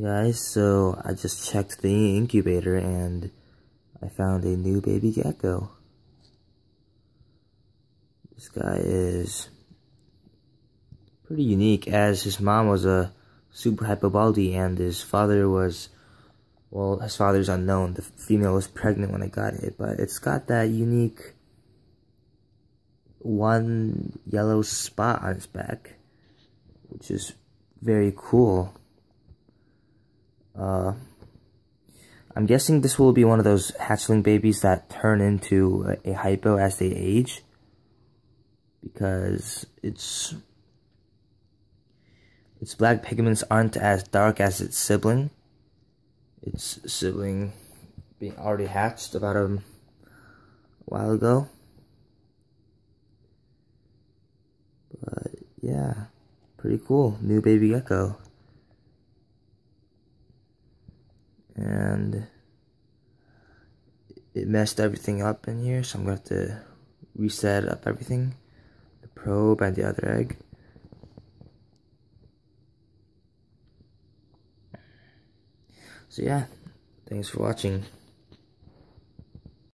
Guys, so I just checked the incubator and I found a new baby gecko. This guy is pretty unique as his mom was a super hypo baldy and his father was, well, his father's unknown. The female was pregnant when I got it, but it's got that unique one yellow spot on its back, which is very cool. Uh, I'm guessing this will be one of those hatchling babies that turn into a, a hypo as they age. Because it's its black pigments aren't as dark as its sibling. Its sibling being already hatched about a while ago. But yeah, pretty cool. New baby gecko. and it messed everything up in here so I'm going to have to reset up everything. The probe and the other egg. So yeah. Thanks for watching